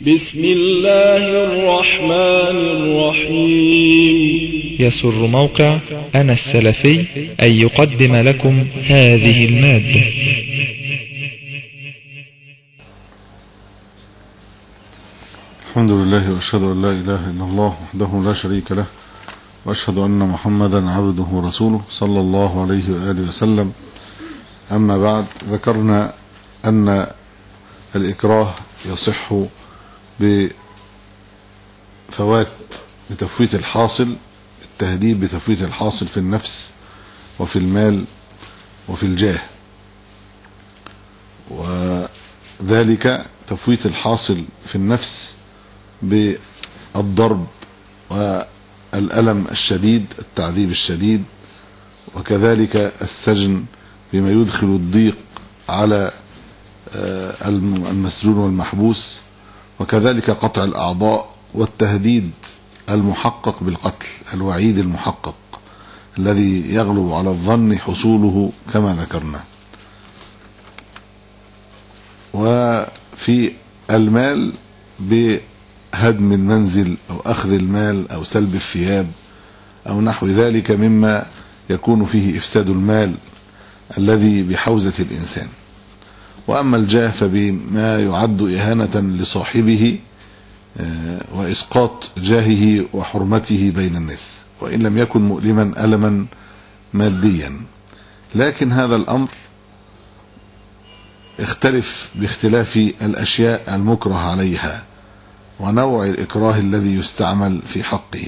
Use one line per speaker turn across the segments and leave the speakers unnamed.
بسم الله الرحمن الرحيم.
يسر موقع أنا السلفي أن يقدم لكم هذه المادة.
الحمد لله وأشهد أن لا إله إلا الله وحده لا شريك له وأشهد أن محمدا عبده ورسوله صلى الله عليه وآله وسلم. أما بعد ذكرنا أن الإكراه يصح بفوات بتفويت الحاصل التهديد بتفويت الحاصل في النفس وفي المال وفي الجاه. وذلك تفويت الحاصل في النفس بالضرب والألم الشديد التعذيب الشديد وكذلك السجن بما يدخل الضيق على المسجون والمحبوس. وكذلك قطع الأعضاء والتهديد المحقق بالقتل الوعيد المحقق الذي يغلب على الظن حصوله كما ذكرنا. وفي المال بهدم المنزل أو أخذ المال أو سلب الثياب أو نحو ذلك مما يكون فيه إفساد المال الذي بحوزة الإنسان. وأما الجاه فبما يعد إهانة لصاحبه وإسقاط جاهه وحرمته بين الناس وإن لم يكن مؤلما ألما ماديا. لكن هذا الأمر اختلف باختلاف الأشياء المكره عليها ونوع الإكراه الذي يستعمل في حقه.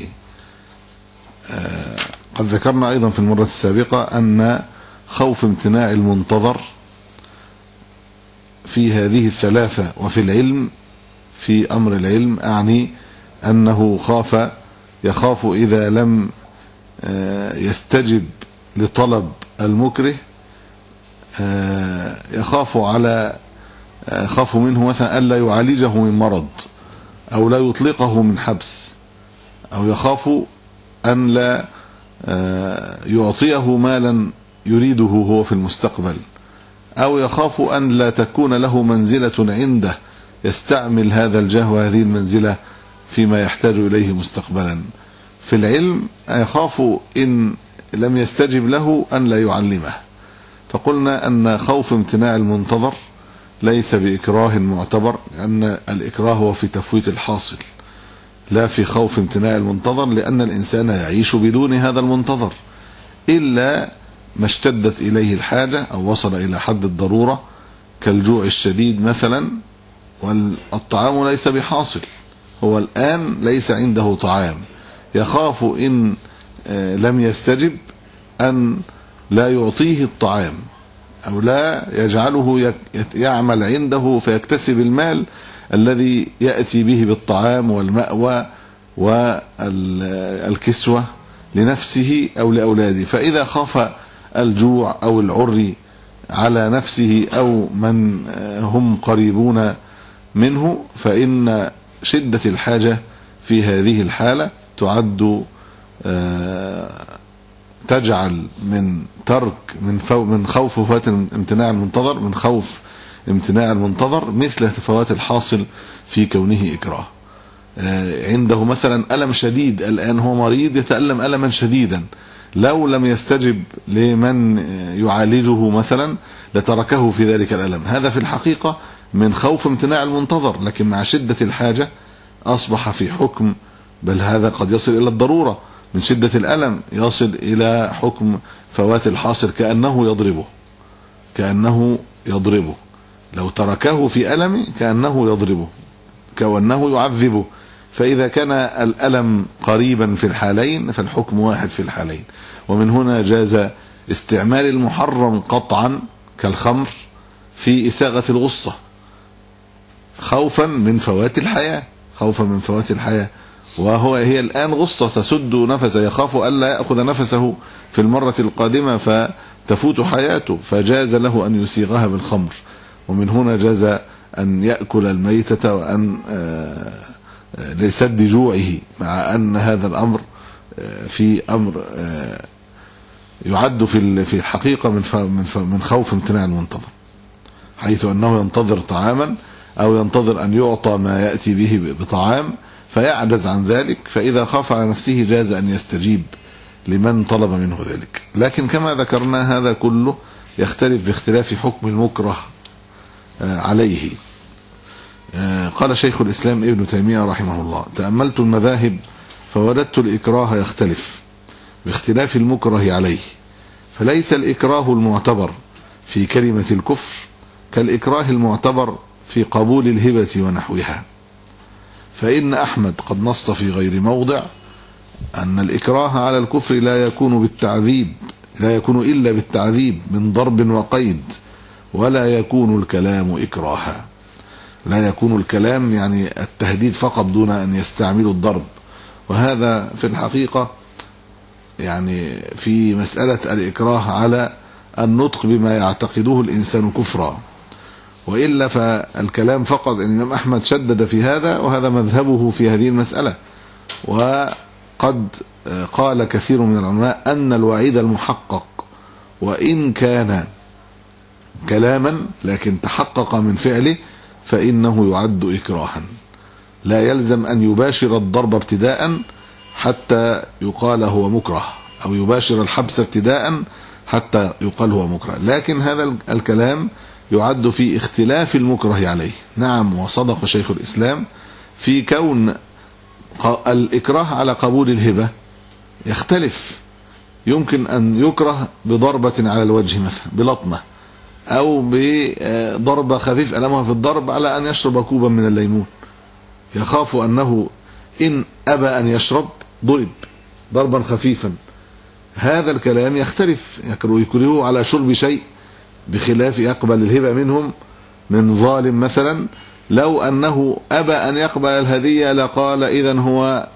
قد ذكرنا أيضا في المرة السابقة أن خوف امتناع المنتظر في هذه الثلاثة وفي العلم في أمر العلم أعني أنه خاف يخاف إذا لم يستجب لطلب المكره يخاف على خاف منه مثلا ألا يعالجه من مرض أو لا يطلقه من حبس أو يخاف أن لا يعطيه مالا يريده هو في المستقبل. أو يخاف أن لا تكون له منزلة عنده. يستعمل هذا الجاه وهذه المنزلة فيما يحتاج إليه مستقبلا. في العلم يخاف إن لم يستجب له أن لا يعلمه. فقلنا أن خوف امتناع المنتظر ليس بإكراه معتبر لأن الإكراه هو في تفويت الحاصل. لا في خوف امتناع المنتظر لأن الإنسان يعيش بدون هذا المنتظر. إلا ما اشتدت إليه الحاجة أو وصل إلى حد الضرورة كالجوع الشديد مثلا والطعام ليس بحاصل. هو الآن ليس عنده طعام. يخاف إن لم يستجب أن لا يعطيه الطعام أو لا يجعله يعمل عنده فيكتسب المال الذي يأتي به بالطعام والمأوى والكسوة لنفسه أو لأولاده. فإذا خاف الجوع أو العري على نفسه أو من هم قريبون منه فإن شدة الحاجة في هذه الحالة تعد تجعل من ترك من من خوف فوات امتناع المنتظر من خوف امتناع المنتظر مثل فوات الحاصل في كونه إكراه. عنده مثلا ألم شديد الآن هو مريض يتألم ألما شديدا. لو لم يستجب لمن يعالجه مثلا لتركه في ذلك الألم. هذا في الحقيقة من خوف امتناع المنتظر لكن مع شدة الحاجة أصبح في حكم بل هذا قد يصل إلى الضرورة. من شدة الألم يصل إلى حكم فوات الحاصل كأنه يضربه كأنه يضربه. لو تركه في ألم كأنه يضربه كأنه يعذبه. فإذا كان الألم قريبا في الحالين فالحكم واحد في الحالين. ومن هنا جاز استعمال المحرم قطعا كالخمر في إساغة الغصة خوفا من فوات الحياة خوفا من فوات الحياة. وهو هي الآن غصة تسد نفسه يخاف ألا يأخذ نفسه في المرة القادمة فتفوت حياته فجاز له أن يسيغها بالخمر. ومن هنا جاز أن يأكل الميتة وأن لسد جوعه مع أن هذا الأمر في أمر يعد في في الحقيقة من من خوف امتناع المنتظر حيث أنه ينتظر طعاما أو ينتظر أن يعطى ما يأتي به بطعام فيعجز عن ذلك فإذا خاف على نفسه جاز أن يستجيب لمن طلب منه ذلك. لكن كما ذكرنا هذا كله يختلف باختلاف حكم المكره عليه. قال شيخ الإسلام ابن تيمية رحمه الله تأملت المذاهب فوجدت الإكراه يختلف باختلاف المكره عليه. فليس الإكراه المعتبر في كلمة الكفر كالإكراه المعتبر في قبول الهبة ونحوها. فإن أحمد قد نص في غير موضع أن الإكراه على الكفر لا يكون بالتعذيب لا يكون إلا بالتعذيب من ضرب وقيد ولا يكون الكلام إكراها. لا يكون الكلام يعني التهديد فقط دون أن يستعملوا الضرب. وهذا في الحقيقة يعني في مسألة الإكراه على النطق بما يعتقده الإنسان كفرا. وإلا فالكلام فقط الإمام أحمد شدد في هذا وهذا مذهبه في هذه المسألة. وقد قال كثير من العلماء أن الوعيد المحقق وإن كان كلاما لكن تحقق من فعله فإنه يعد إكراها. لا يلزم أن يباشر الضرب ابتداء حتى يقال هو مكره أو يباشر الحبس ابتداء حتى يقال هو مكره. لكن هذا الكلام يعد في اختلاف المكره عليه. نعم وصدق شيخ الإسلام في كون الإكراه على قبول الهبة. يختلف. يمكن أن يكره بضربة على الوجه مثلا بلطمة أو بضربة خفيف ألمها في الضرب على أن يشرب كوبا من الليمون. يخاف أنه إن أبى أن يشرب ضرب ضربا خفيفا. هذا الكلام يختلف يكرهه على شرب شيء بخلاف يقبل الهبة منهم من ظالم مثلا. لو أنه أبى أن يقبل الهدية لقال إذا هو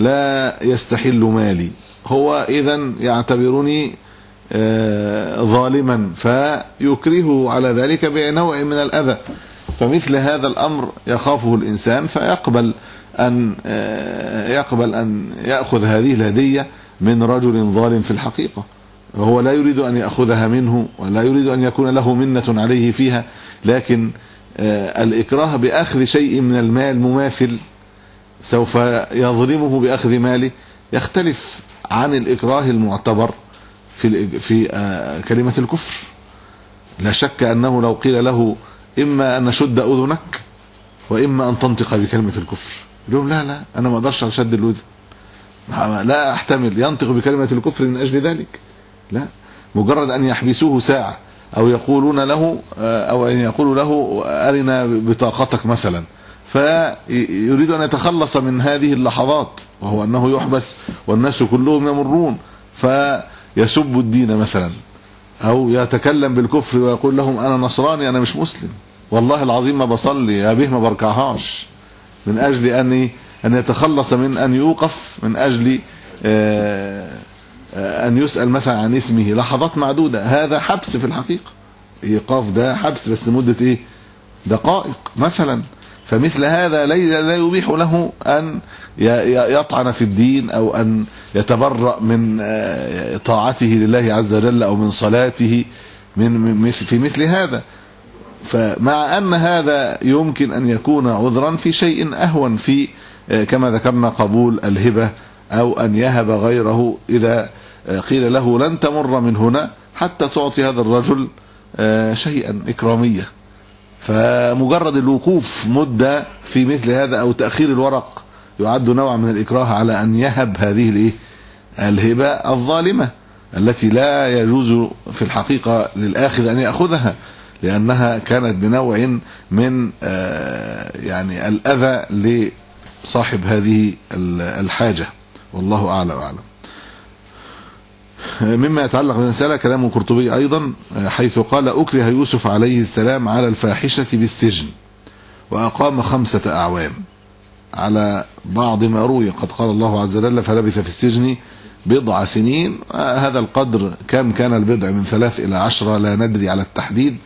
لا يستحل مالي. هو إذا يعتبرني ظالما فيكرهه على ذلك بنوع من الأذى. فمثل هذا الأمر يخافه الإنسان فيقبل. أن يقبل أن يأخذ هذه الهدية من رجل ظالم في الحقيقة. وهو لا يريد أن يأخذها منه ولا يريد أن يكون له منة عليه فيها لكن الإكراه بأخذ شيء من المال مماثل سوف يظلمه بأخذ ماله. يختلف عن الإكراه المعتبر في في كلمة الكفر. لا شك أنه لو قيل له إما أن نشد أذنك وإما أن تنطق بكلمة الكفر. يقول لا لا أنا ما أقدرش أشد الأذن لا أحتمل ينطق بكلمة الكفر من أجل ذلك. لا مجرد أن يحبسوه ساعة أو يقولون له أو أن يقولوا له أرنا بطاقتك مثلا. فيريد أن يتخلص من هذه اللحظات وهو أنه يحبس والناس كلهم يمرون. فيسب الدين مثلا أو يتكلم بالكفر ويقول لهم أنا نصراني أنا مش مسلم. والله العظيم ما بصلي يا به ما بركعهاش من أجل أن أن يتخلص من أن يوقف من أجل أن يسأل مثلا عن اسمه. لحظات معدودة. هذا حبس في الحقيقة. إيقاف ده حبس بس مدة إيه؟ دقائق مثلا. فمثل هذا لا يبيح له أن يطعن في الدين أو أن يتبرأ من طاعته لله عز وجل أو من صلاته. من في مثل هذا. فمع أن هذا يمكن أن يكون عذرا في شيء أهون في كما ذكرنا قبول الهبة أو أن يهب غيره إذا قيل له لن تمر من هنا حتى تعطي هذا الرجل شيئا إكرامية فمجرد الوقوف مدة في مثل هذا أو تأخير الورق يعد نوع من الإكراه على أن يهب هذه الإيه؟ الهبة الظالمة التي لا يجوز في الحقيقة للآخذ أن يأخذها لأنها كانت بنوع من يعني الأذى لصاحب هذه الحاجة. والله أعلى وأعلم. مما يتعلق بالمسألة كلام القرطبي أيضا حيث قال أكره يوسف عليه السلام على الفاحشة بالسجن وأقام خمسة أعوام. على بعض ما روي قد قال الله عز وجل فلبث في السجن بضع سنين. هذا القدر كم كان البضع؟ من ثلاث إلى عشرة لا ندري على التحديد.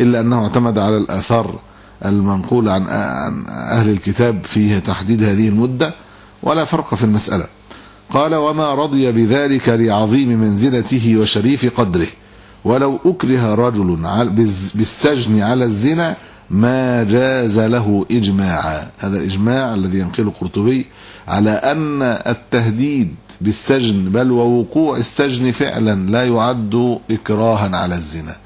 إلا أنه اعتمد على الآثار المنقولة عن أهل الكتاب في تحديد هذه المدة ولا فرق في المسألة. قال وما رضي بذلك لعظيم منزلته وشريف قدره. ولو أكره رجل بالسجن على الزنا ما جاز له إجماعا هذا الإجماع الذي ينقله القرطبي على أن التهديد بالسجن بل ووقوع السجن فعلا لا يعد إكراها على الزنا.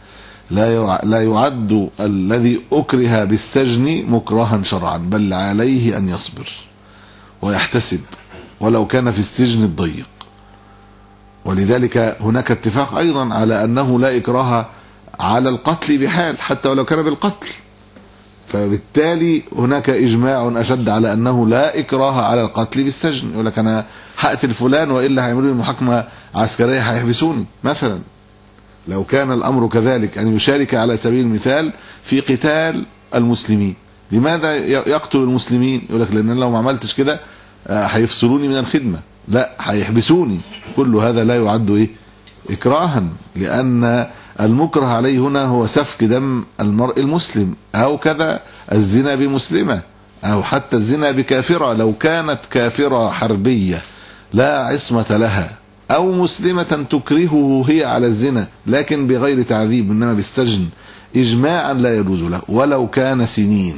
لا لا يعد الذي أكره بالسجن مكرها شرعا بل عليه أن يصبر ويحتسب ولو كان في السجن الضيق. ولذلك هناك اتفاق أيضا على أنه لا إكراه على القتل بحال حتى ولو كان بالقتل. فبالتالي هناك إجماع أشد على أنه لا إكراه على القتل بالسجن. يقول لك أنا هقتل فلان وإلا هيعملوا لي محاكمة عسكرية هيحبسوني مثلا. لو كان الأمر كذلك أن يشارك على سبيل المثال في قتال المسلمين. لماذا يقتل المسلمين؟ يقول لك لأن لو ما عملتش كده آه، هيفصلوني من الخدمة. لا هيحبسوني. كل هذا لا يعد إيه؟ إكراها لأن المكره عليه هنا هو سفك دم المرء المسلم أو كذا الزنا بمسلمة أو حتى الزنا بكافرة. لو كانت كافرة حربية لا عصمة لها. أو مسلمة تكرهه هي على الزنا لكن بغير تعذيب إنما بالسجن. إجماعا لا يجوز له ولو كان سنين.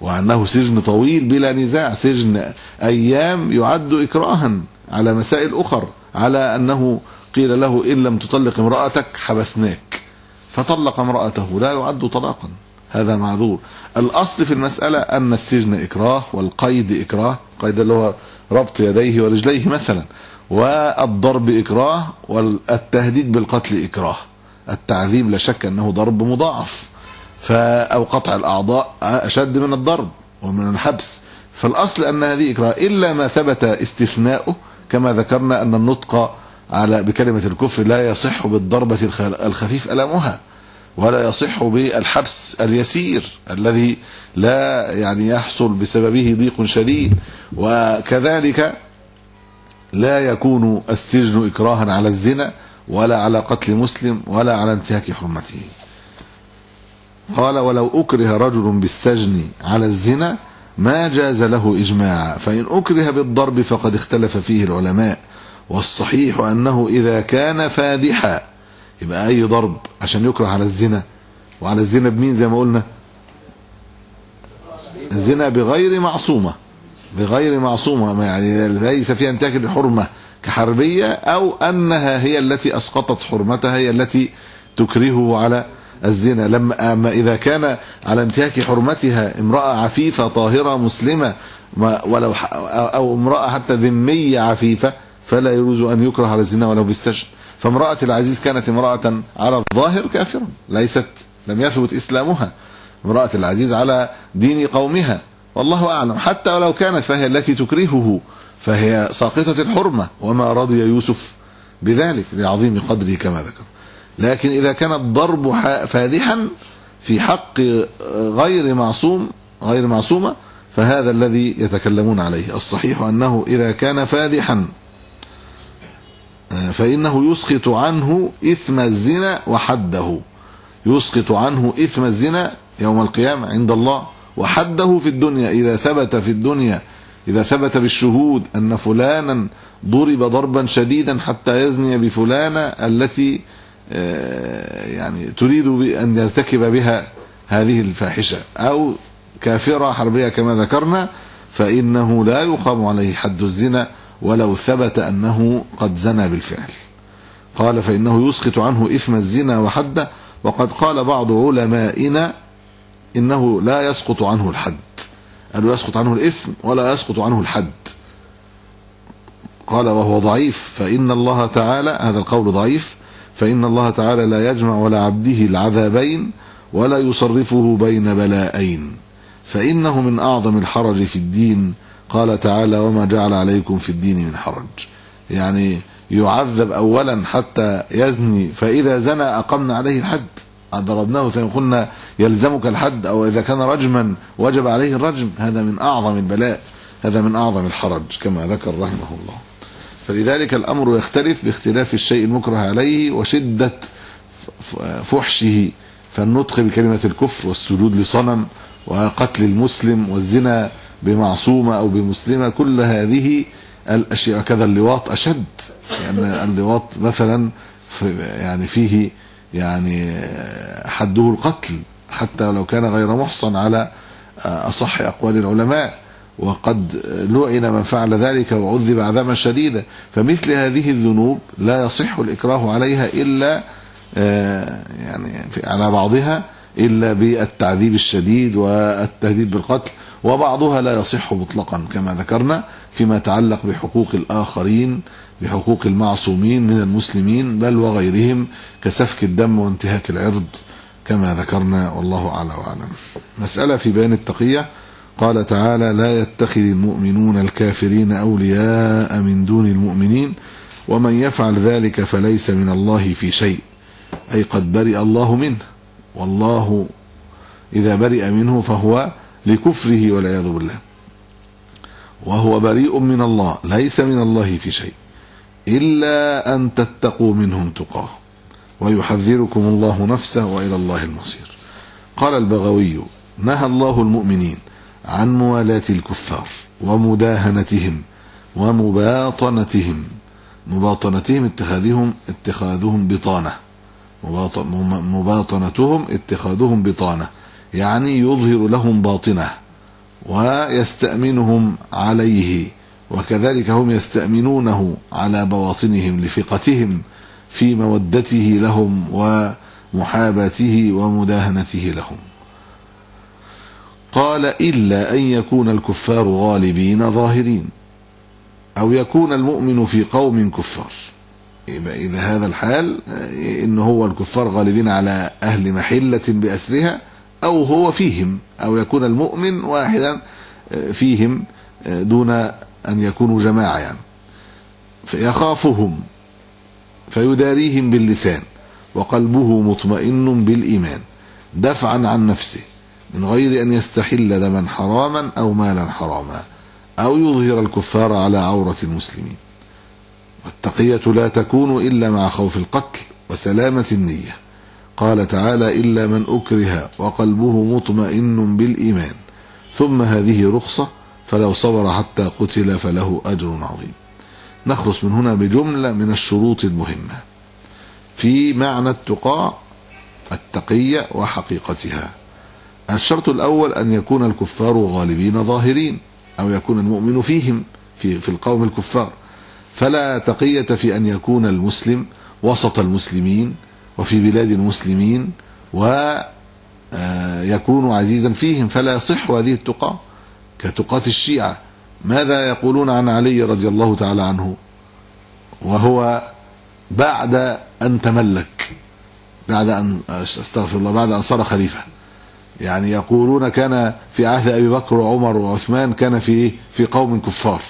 وأنه سجن طويل بلا نزاع سجن أيام يعد إكراها على مسائل أخر على أنه قيل له إن لم تطلق امرأتك حبسناك. فطلق امرأته لا يعد طلاقا. هذا معذور. الأصل في المسألة أن السجن إكراه والقيد إكراه قيد اللي هو ربط يديه ورجليه مثلا. والضرب إكراه والتهديد بالقتل إكراه. التعذيب لا شك أنه ضرب مضاعف. أو قطع الأعضاء أشد من الضرب ومن الحبس. فالأصل أن هذه إكراه إلا ما ثبت استثناؤه كما ذكرنا أن النطق على بكلمة الكفر لا يصح بالضربة الخ- الخفيف ألمها ولا يصح بالحبس اليسير الذي لا يعني يحصل بسببه ضيق شديد. وكذلك لا يكون السجن إكراها على الزنا ولا على قتل مسلم ولا على انتهاك حرمته. قال ولو أكره رجل بالسجن على الزنا ما جاز له إجماعا فإن أكره بالضرب فقد اختلف فيه العلماء والصحيح أنه إذا كان فادحا يبقى أي ضرب عشان يكره على الزنا؟ وعلى الزنا بمين زي ما قلنا؟ الزنا بغير معصومة. بغير معصومة يعني ليس فيها انتهاك الحرمة كحربية أو أنها هي التي أسقطت حرمتها هي التي تكرهه على الزنا. لما أما إذا كان على انتهاك حرمتها امرأة عفيفة طاهرة مسلمة ولو أو امرأة حتى ذمية عفيفة فلا يجوز أن يكره على الزنا ولو بالسجن فامرأة العزيز كانت امرأة على الظاهر كافرة ليست لم يثبت إسلامها. امرأة العزيز على دين قومها. والله أعلم. حتى ولو كانت فهي التي تكرهه فهي ساقطة الحرمة وما رضي يوسف بذلك لعظيم قدره كما ذكر. لكن إذا كان الضرب فادحا في حق غير معصوم غير معصومة فهذا الذي يتكلمون عليه. الصحيح أنه إذا كان فادحا آه، فإنه يسقط عنه إثم الزنا وحده. يسقط عنه إثم الزنا يوم القيامة عند الله وحده في الدنيا إذا ثبت في الدنيا إذا ثبت بالشهود أن فلانا ضرب ضربا شديدا حتى يزني بفلانة التي آه، يعني تريد أن يرتكب بها هذه الفاحشة. أو كافرة حربية كما ذكرنا فإنه لا يقام عليه حد الزنا ولو ثبت أنه قد زنى بالفعل. قال فإنه يسقط عنه إثم الزنا وحده. وقد قال بعض علمائنا إنه لا يسقط عنه الحد. قالوا يسقط عنه الإثم ولا يسقط عنه الحد. قال وهو ضعيف فإن الله تعالى هذا القول ضعيف فإن الله تعالى لا يجمع ولا عبده العذابين ولا يصرفه بين بلاءين فإنه من أعظم الحرج في الدين. قال تعالى وما جعل عليكم في الدين من حرج. يعني يعذب أولا حتى يزني فإذا زنى أقمنا عليه الحد. ضربناه فإن قلنا يلزمك الحد أو إذا كان رجما وجب عليه الرجم هذا من أعظم البلاء هذا من أعظم الحرج كما ذكر رحمه الله. فلذلك الأمر يختلف باختلاف الشيء المكره عليه وشدة فحشه. فالنطق بكلمة الكفر والسجود لصنم وقتل المسلم والزنا بمعصومة أو بمسلمة كل هذه الأشياء كذا اللواط أشد. لأن يعني اللواط مثلا في يعني فيه يعني حده القتل حتى لو كان غير محصن على أصح أقوال العلماء. وقد لعن من فعل ذلك وعذب عذابا شديدا. فمثل هذه الذنوب لا يصح الإكراه عليها إلا يعني على بعضها إلا بالتعذيب الشديد والتهديد بالقتل. وبعضها لا يصح مطلقا كما ذكرنا فيما يتعلق بحقوق الآخرين بحقوق المعصومين من المسلمين بل وغيرهم كسفك الدم وانتهاك العرض كما ذكرنا والله أعلى وأعلم. مسألة في بيان التقية. قال تعالى لا يتخذ المؤمنون الكافرين أولياء من دون المؤمنين ومن يفعل ذلك فليس من الله في شيء. أي قد برئ الله منه والله إذا برئ منه فهو لكفره والعياذ بالله. وهو بريء من الله ليس من الله في شيء. إلا أن تتقوا منهم تقاه. ويحذركم الله نفسه وإلى الله المصير. قال البغوي نهى الله المؤمنين عن موالاة الكفار ومداهنتهم ومباطنتهم. مباطنتهم اتخاذهم اتخاذهم بطانة. مباطنتهم اتخاذهم بطانة. يعني يظهر لهم باطنة ويستأمنهم عليه. وكذلك هم يستأمنونه على بواطنهم لثقتهم في مودته لهم ومحاباته ومداهنته لهم. قال إلا أن يكون الكفار غالبين ظاهرين أو يكون المؤمن في قوم كفار. يبقى إذا هذا الحال إن هو الكفار غالبين على أهل محلة بأسرها أو هو فيهم أو يكون المؤمن واحدا فيهم دون أن يكونوا جماعة يعني. فيخافهم فيداريهم باللسان وقلبه مطمئن بالإيمان دفعا عن نفسه من غير أن يستحل دما حراما أو مالا حراما أو يظهر الكفار على عورة المسلمين. والتقية لا تكون إلا مع خوف القتل وسلامة النية. قال تعالى إلا من أكره وقلبه مطمئن بالإيمان. ثم هذه رخصة فلو صبر حتى قتل فله أجر عظيم. نخلص من هنا بجملة من الشروط المهمة. في معنى التقاء التقية وحقيقتها. الشرط الأول أن يكون الكفار غالبين ظاهرين أو يكون المؤمن فيهم في, في القوم الكفار. فلا تقية في أن يكون المسلم وسط المسلمين وفي بلاد المسلمين ويكون عزيزا فيهم. فلا يصح هذه التقى. كتقاة الشيعة ماذا يقولون عن علي رضي الله تعالى عنه؟ وهو بعد أن تملك بعد أن استغفر الله بعد أن صار خليفة. يعني يقولون كان في عهد أبي بكر وعمر وعثمان كان في في قوم كفار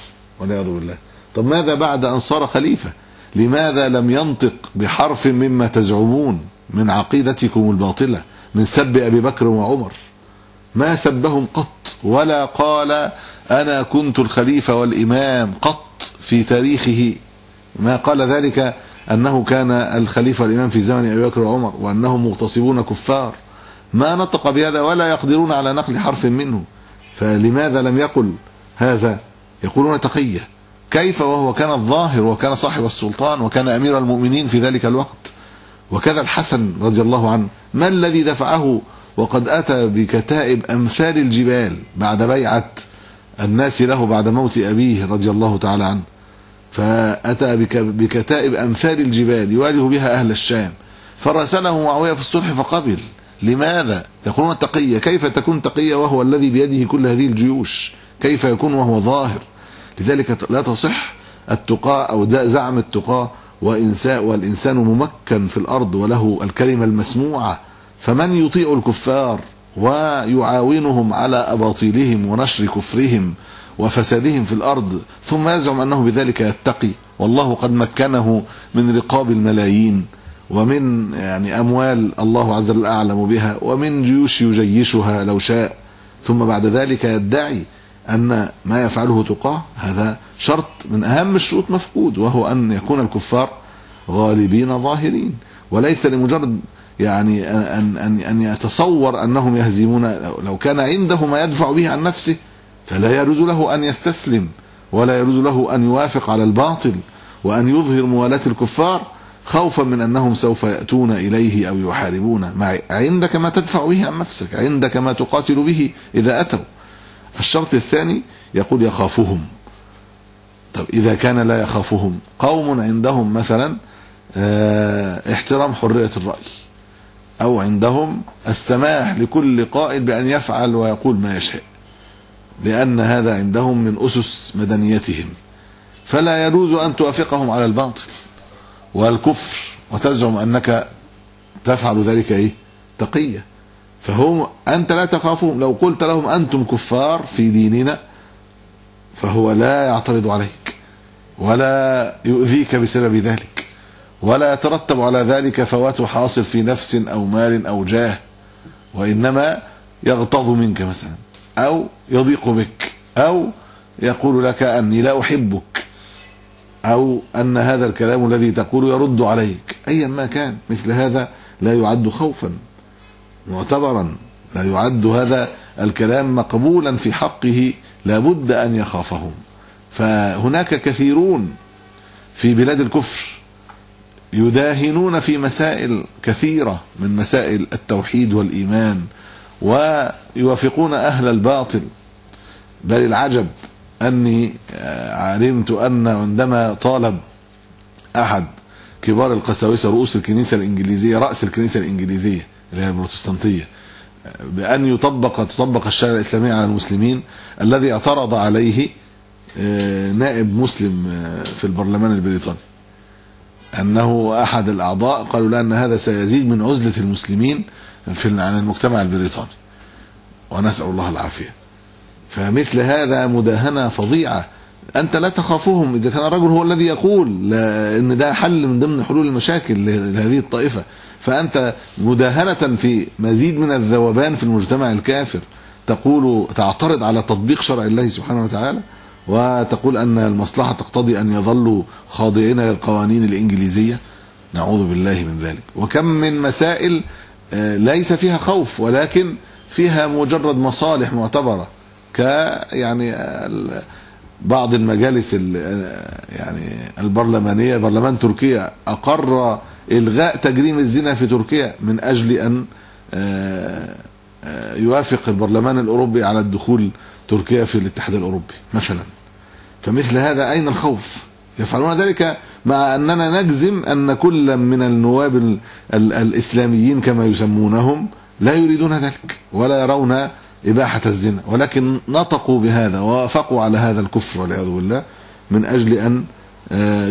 والعياذ بالله. طب ماذا بعد أن صار خليفة؟ لماذا لم ينطق بحرف مما تزعمون من عقيدتكم الباطلة من سب أبي بكر وعمر؟ ما سبهم قط ولا قال أنا كنت الخليفة والإمام قط في تاريخه. ما قال ذلك أنه كان الخليفة والإمام في زمن أبي بكر وعمر وأنهم مغتصبون كفار. ما نطق بهذا ولا يقدرون على نقل حرف منه. فلماذا لم يقل هذا؟ يقولون تقية. كيف وهو كان الظاهر وكان صاحب السلطان وكان أمير المؤمنين في ذلك الوقت؟ وكذا الحسن رضي الله عنه. ما الذي دفعه وقد أتى بكتائب أمثال الجبال بعد بيعة الناس له بعد موت أبيه رضي الله تعالى عنه. فأتى بكتائب أمثال الجبال يواجه بها أهل الشام. فراسله معاوية في الصلح فقبل. لماذا؟ يقولون تقية. كيف تكون تقية وهو الذي بيده كل هذه الجيوش؟ كيف يكون وهو ظاهر؟ لذلك لا تصح التقاء أو زعم التقاء والإنسان ممكن في الأرض وله الكلمة المسموعة. فمن يطيع الكفار ويعاونهم على أباطيلهم ونشر كفرهم وفسادهم في الأرض ثم يزعم أنه بذلك يتقي والله قد مكنه من رقاب الملايين ومن يعني أموال الله عز وجل أعلم بها ومن جيوش يجيشها لو شاء ثم بعد ذلك يدعي أن ما يفعله تقاه هذا شرط من أهم الشروط مفقود وهو أن يكون الكفار غالبين ظاهرين وليس لمجرد يعني أن أن أن يتصور أنهم يهزمون لو كان عنده ما يدفع به عن نفسه فلا يجوز له أن يستسلم ولا يجوز له أن يوافق على الباطل وأن يظهر موالاة الكفار خوفا من أنهم سوف يأتون إليه أو يحاربون مع عندك ما تدفع به عن نفسك عندك ما تقاتل به إذا أتوا. الشرط الثاني يقول يخافهم. طب إذا كان لا يخافهم قوم عندهم مثلا آه احترام حرية الرأي. أو عندهم السماح لكل قائد بأن يفعل ويقول ما يشاء لأن هذا عندهم من أسس مدنيتهم. فلا يجوز أن توافقهم على الباطل والكفر وتزعم أنك تفعل ذلك إيه؟ تقية. فهم أنت لا تخافهم. لو قلت لهم أنتم كفار في ديننا فهو لا يعترض عليك ولا يؤذيك بسبب ذلك. ولا يترتب على ذلك فوات حاصل في نفس أو مال أو جاه وإنما يغتاظ منك مثلا أو يضيق بك أو يقول لك أني لا أحبك أو أن هذا الكلام الذي تقول يرد عليك. أيا ما كان مثل هذا لا يعد خوفا معتبرا لا يعد هذا الكلام مقبولا في حقه لابد أن يخافهم فهناك كثيرون في بلاد الكفر يداهنون في مسائل كثيرة من مسائل التوحيد والإيمان ويوافقون أهل الباطل. بل العجب أني علمت أن عندما طالب أحد كبار القساوسة رؤوس الكنيسة الإنجليزية رأس الكنيسة الإنجليزية اللي هي البروتستانتية بأن يطبق تطبق الشريعة الإسلامية على المسلمين الذي اعترض عليه نائب مسلم في البرلمان البريطاني. أنه أحد الأعضاء قالوا لا أن هذا سيزيد من عزلة المسلمين في عن المجتمع البريطاني. ونسأل الله العافية. فمثل هذا مداهنة فظيعة. أنت لا تخافهم. إذا كان الرجل هو الذي يقول إن ده حل من ضمن حلول المشاكل لهذه الطائفة. فأنت مداهنة في مزيد من الذوبان في المجتمع الكافر. تقول تعترض على تطبيق شرع الله سبحانه وتعالى؟ وتقول أن المصلحة تقتضي أن يظلوا خاضعين للقوانين الإنجليزية؟ نعوذ بالله من ذلك. وكم من مسائل ليس فيها خوف ولكن فيها مجرد مصالح معتبرة ك يعني بعض المجالس يعني البرلمانية برلمان تركيا أقر إلغاء تجريم الزنا في تركيا من أجل أن يوافق البرلمان الأوروبي على الدخول تركيا في الاتحاد الأوروبي مثلا. فمثل هذا أين الخوف؟ يفعلون ذلك مع أننا نجزم أن كل من النواب ال ال الإسلاميين كما يسمونهم لا يريدون ذلك ولا يرون إباحة الزنا ولكن نطقوا بهذا ووافقوا على هذا الكفر والعياذ بالله من أجل أن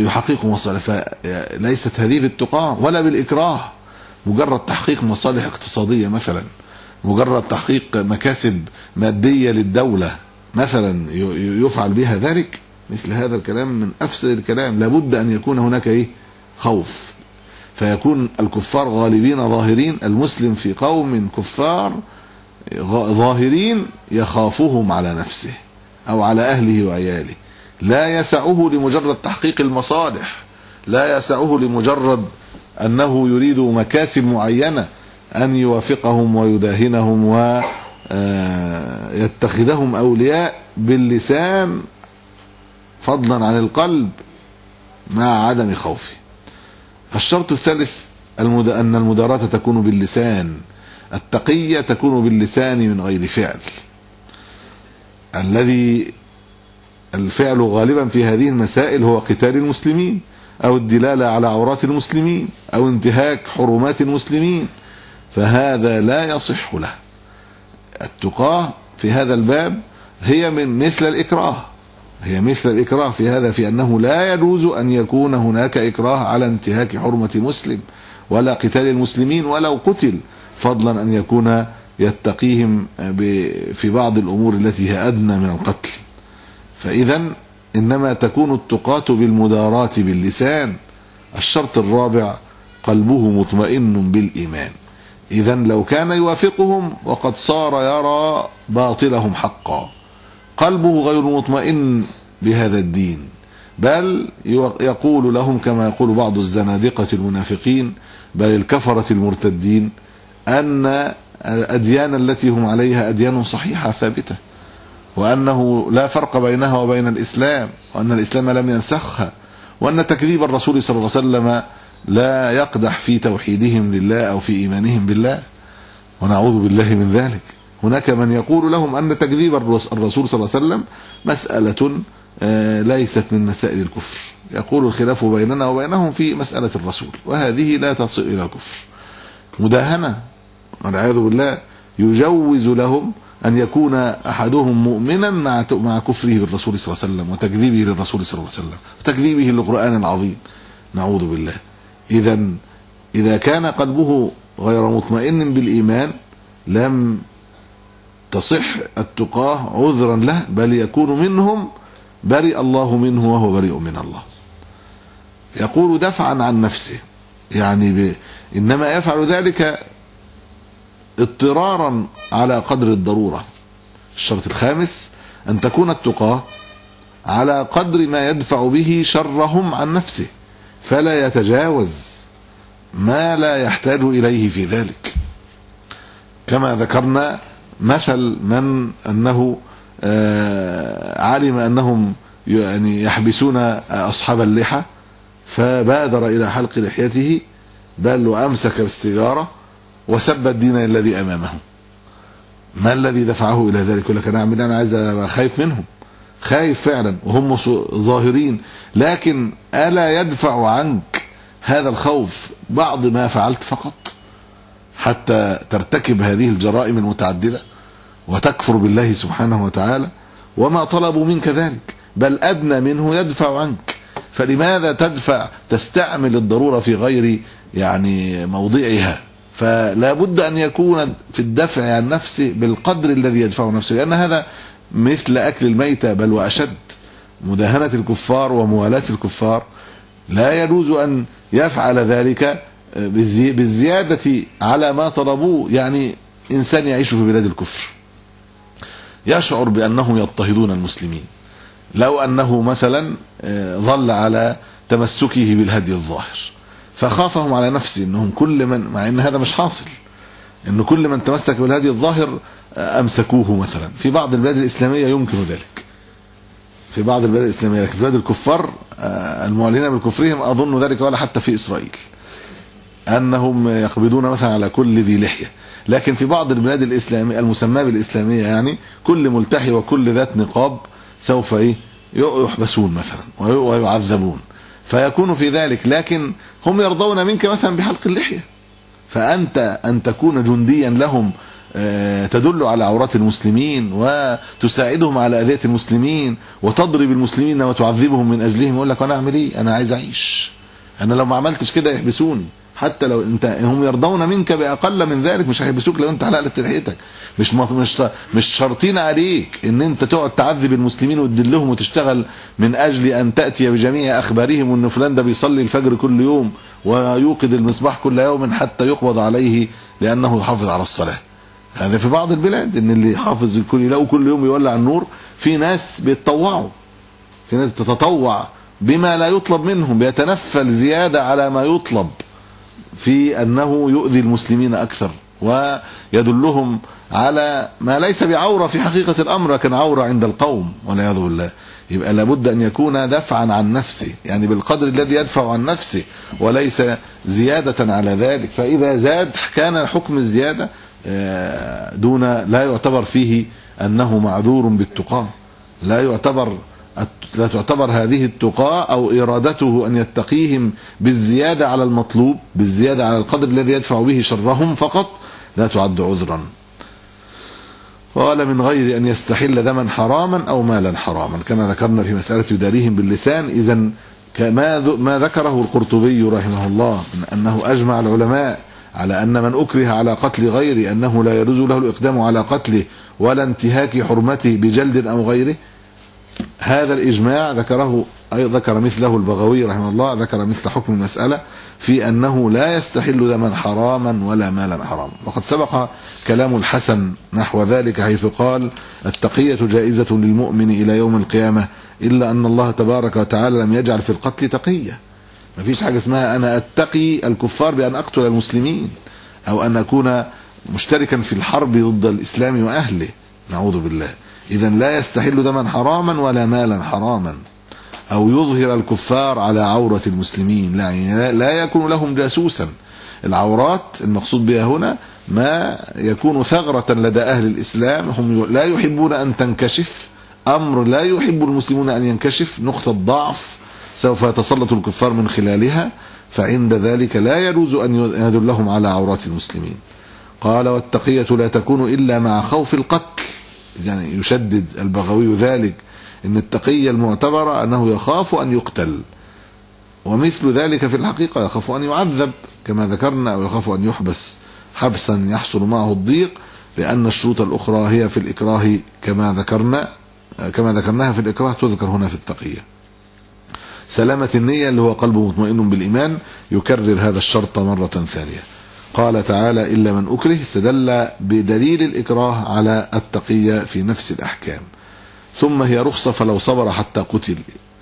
يحققوا مصالح. فليست هذه بالتقاة ولا بالإكراه مجرد تحقيق مصالح اقتصادية مثلا. مجرد تحقيق مكاسب مادية للدولة مثلا يفعل بها ذلك؟ مثل هذا الكلام من أفسد الكلام. لابد أن يكون هناك إيه؟ خوف. فيكون الكفار غالبين ظاهرين المسلم في قوم كفار ظاهرين يخافهم على نفسه أو على أهله وعياله. لا يسعه لمجرد تحقيق المصالح لا يسعه لمجرد أنه يريد مكاسب معينة. أن يوافقهم ويداهنهم ويتخذهم أولياء باللسان فضلا عن القلب مع عدم خوفه. الشرط الثالث أن المداراة تكون باللسان. التقية تكون باللسان من غير فعل. الذي الفعل غالبا في هذه المسائل هو قتال المسلمين أو الدلالة على عورات المسلمين أو انتهاك حرمات المسلمين. فهذا لا يصح له. التقاه في هذا الباب هي من مثل الإكراه. هي مثل الإكراه في هذا في أنه لا يجوز أن يكون هناك إكراه على انتهاك حرمة مسلم ولا قتال المسلمين ولو قتل فضلا أن يكون يتقيهم في بعض الأمور التي هي أدنى من القتل. فإذا إنما تكون التقاة بالمداراة باللسان. الشرط الرابع قلبه مطمئن بالإيمان. إذا لو كان يوافقهم وقد صار يرى باطلهم حقا. قلبه غير مطمئن بهذا الدين بل يقول لهم كما يقول بعض الزنادقة المنافقين بل الكفرة المرتدين أن الأديان التي هم عليها أديان صحيحة ثابتة وأنه لا فرق بينها وبين الإسلام وأن الإسلام لم ينسخها وأن تكذيب الرسول صلى الله عليه وسلم لا يقدح في توحيدهم لله أو في إيمانهم بالله. ونعوذ بالله من ذلك. هناك من يقول لهم أن تكذيب الرسول صلى الله عليه وسلم مسألة آه، ليست من مسائل الكفر. يقول الخلاف بيننا وبينهم في مسألة الرسول وهذه لا تصل إلى الكفر. مداهنة والعياذ بالله يجوز لهم أن يكون أحدهم مؤمنا مع مع كفره بالرسول صلى الله عليه وسلم وتكذيبه للرسول صلى الله عليه وسلم وتكذيبه للقرآن العظيم. نعوذ بالله. إذا إذا كان قلبه غير مطمئن بالإيمان لم تصح التقاة عذرا له بل يكون منهم برئ الله منه وهو بريء من الله يقول دفعا عن نفسه يعني. إنما يفعل ذلك اضطرارا على قدر الضرورة الشرط الخامس أن تكون التقاة على قدر ما يدفع به شرهم عن نفسه فلا يتجاوز ما لا يحتاج إليه في ذلك. كما ذكرنا مثل من أنه آه، علم أنهم يعني يحبسون أصحاب اللحى فبادر إلى حلق لحيته بل وأمسك بالسيجارة وسب الدين الذي أمامه. ما الذي دفعه إلى ذلك؟ يقول لك أعمل أنا عايز خايف منهم خايف فعلا وهم ظاهرين. لكن ألا يدفع عنك هذا الخوف بعض ما فعلت فقط؟ حتى ترتكب هذه الجرائم المتعددة؟ وتكفر بالله سبحانه وتعالى؟ وما طلبوا منك ذلك؟ بل أدنى منه يدفع عنك. فلماذا تدفع تستعمل الضرورة في غير يعني موضعها؟ فلا بد أن يكون في الدفع عن نفسه بالقدر الذي يدفعه نفسه لأن هذا مثل أكل الميتة بل وأشد. مداهنة الكفار وموالاة الكفار. لا يجوز أن يفعل ذلك بالزيادة على ما طلبوه يعني إنسان يعيش في بلاد الكفر. يشعر بأنهم يضطهدون المسلمين. لو أنه مثلا ظل على تمسكه بالهدي الظاهر. فخافهم على نفسه إنهم كل من مع إن هذا مش حاصل. انه كل من تمسك بالهدي الظاهر أمسكوه مثلا. في بعض البلاد الإسلامية يمكن ذلك. في بعض البلاد الإسلامية لكن بلاد الكفار المعلنين بكفرهم أظن ذلك ولا حتى في إسرائيل. أنهم يقبضون مثلا على كل ذي لحية. لكن في بعض البلاد الإسلامية المسماة بالإسلامية يعني كل ملتحي وكل ذات نقاب سوف إيه؟ يحبسون مثلا ويعذبون. فيكون في ذلك. لكن هم يرضون منك مثلا بحلق اللحية. فأنت أن تكون جنديا لهم تدل على عورات المسلمين وتساعدهم على اذيه المسلمين وتضرب المسلمين وتعذبهم من أجلهم. يقول لك أنا أعمل إيه؟ أنا عايز أعيش. أنا لو ما عملتش كده يحبسوني. حتى لو انت هم يرضون منك بأقل من ذلك مش هيحبسوك لو أنت حلقت لحيتك مش مش مش شرطين عليك إن أنت تقعد تعذب المسلمين وتدلهم وتشتغل من أجل أن تأتي بجميع أخبارهم وان فلان ده بيصلي الفجر كل يوم ويوقد المصباح كل يوم حتى يقبض عليه لأنه يحافظ على الصلاة. هذا في بعض البلاد إن اللي يحافظ الكل يلاقوا كل يوم يولع النور في ناس بيتطوعوا في ناس تتطوع بما لا يطلب منهم بيتنفل زيادة على ما يطلب في أنه يؤذي المسلمين أكثر ويدلهم على ما ليس بعورة في حقيقة الأمر لكن عورة عند القوم والعياذ بالله. يبقى لابد أن يكون دفعا عن نفسه يعني بالقدر الذي يدفع عن نفسه وليس زيادة على ذلك. فإذا زاد كان حكم الزيادة دون لا يعتبر فيه أنه معذور بالتقاه لا يعتبر لا تعتبر هذه التقاة أو إرادته أن يتقيهم بالزيادة على المطلوب بالزيادة على القدر الذي يدفع به شرهم فقط لا تعد عذرا. قال من غير أن يستحل دما حراما أو مالا حراما كما ذكرنا في مسألة يداريهم باللسان. إذا ما ذكره القرطبي رحمه الله أنه أجمع العلماء على أن من أكره على قتل غيره أنه لا يجوز له الإقدام على قتله ولا انتهاك حرمته بجلد أو غيره. هذا الإجماع ذكره أي ذكر مثله البغوي رحمه الله ذكر مثل حكم المسألة في أنه لا يستحل دما حراما ولا مالا حراما. وقد سبق كلام الحسن نحو ذلك حيث قال التقية جائزة للمؤمن إلى يوم القيامة إلا أن الله تبارك وتعالى لم يجعل في القتل تقية. ما فيش حاجة اسمها أنا أتقي الكفار بأن أقتل المسلمين أو أن أكون مشتركا في الحرب ضد الإسلام وأهله. نعوذ بالله. إذا لا يستحل دما حراما ولا مالا حراما. أو يظهر الكفار على عورة المسلمين. لا يعني لا يكون لهم جاسوسا. العورات المقصود بها هنا ما يكون ثغرة لدى أهل الإسلام. هم لا يحبون أن تنكشف. أمر لا يحب المسلمون أن ينكشف. نقطة ضعف. سوف يتسلط الكفار من خلالها فعند ذلك لا يجوز أن يدلهم على عورات المسلمين. قال والتقية لا تكون إلا مع خوف القتل. يعني يشدد البغوي ذلك إن التقية المعتبرة أنه يخاف أن يقتل. ومثل ذلك في الحقيقة يخاف أن يعذب كما ذكرنا أو يخاف أن يحبس. حبسا يحصل معه الضيق لأن الشروط الأخرى هي في الإكراه كما ذكرنا كما ذكرناها في الإكراه تذكر هنا في التقية. سلامة النية اللي هو قلبه مطمئن بالإيمان يكرر هذا الشرط مرة ثانية. قال تعالى إلا من أكره استدل بدليل الإكراه على التقية في نفس الأحكام. ثم هي رخصة فلو صبر حتى قتل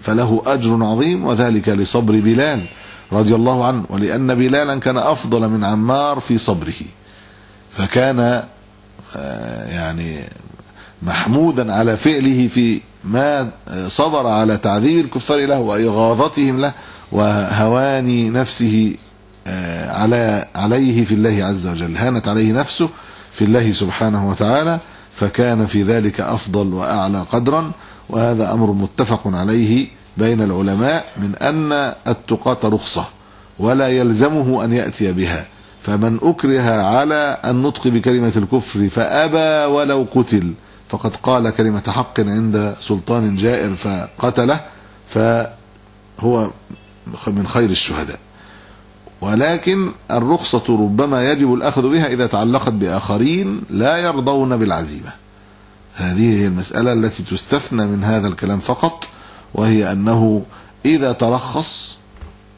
فله أجر عظيم وذلك لصبر بلال رضي الله عنه ولأن بلالا كان أفضل من عمار في صبره. فكان يعني محمودا على فعله في ما صبر على تعذيب الكفار له وإغاظتهم له وهوان نفسه على عليه في الله عز وجل. هانت عليه نفسه في الله سبحانه وتعالى فكان في ذلك أفضل وأعلى قدرا وهذا أمر متفق عليه بين العلماء من أن التقاة رخصة ولا يلزمه أن يأتي بها. فمن أكره على النطق بكلمة الكفر فأبى ولو قتل. فقد قال كلمة حق عند سلطان جائر فقتله فهو من خير الشهداء. ولكن الرخصة ربما يجب الأخذ بها إذا تعلقت بآخرين لا يرضون بالعزيمة. هذه هي المسألة التي تستثنى من هذا الكلام فقط وهي أنه إذا ترخص